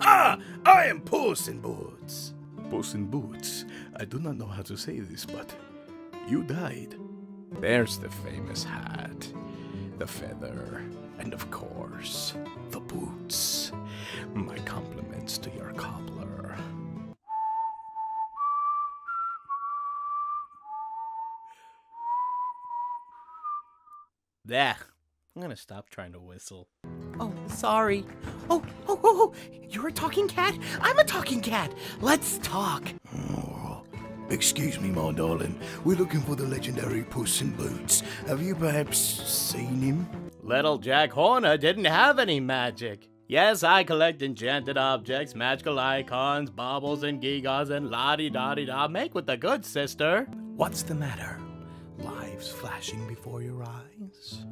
Ah, I am Puss in Boots. Puss in Boots. I do not know how to say this, but you died. There's the famous hat, the feather, and of course, the boots. My compliments to your cobbler. There. I'm gonna stop trying to whistle. Oh, sorry. Oh, oh, oh, oh, you're a talking cat? I'm a talking cat. Let's talk. Oh, excuse me, my darling. We're looking for the legendary Puss in Boots. Have you perhaps seen him? Little Jack Horner didn't have any magic. Yes, I collect enchanted objects, magical icons, baubles and gewgaws, and la-di-da-di-da. Make with the good sister. What's the matter? Lives flashing before your eyes?